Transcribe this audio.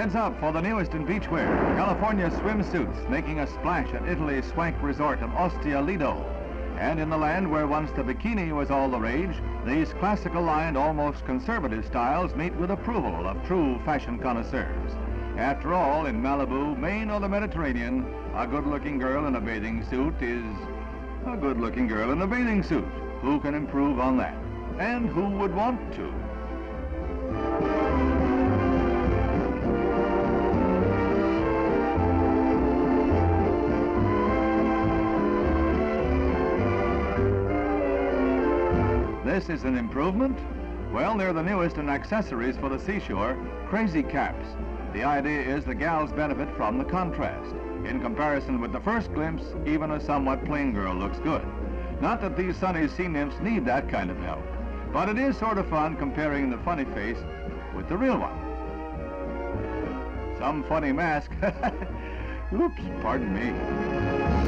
Heads up for the newest in beachwear. California swimsuits making a splash at Italy's swank resort of Ostia Lido. And in the land where once the bikini was all the rage, these classical and almost conservative styles meet with approval of true fashion connoisseurs. After all, in Malibu, Maine, or the Mediterranean, a good-looking girl in a bathing suit is a good-looking girl in a bathing suit. Who can improve on that? And who would want to? This is an improvement? Well, they're the newest in accessories for the seashore, crazy caps. The idea is the gals benefit from the contrast. In comparison with the first glimpse, even a somewhat plain girl looks good. Not that these sunny sea nymphs need that kind of help, but it is sort of fun comparing the funny face with the real one. Some funny mask. Oops, pardon me.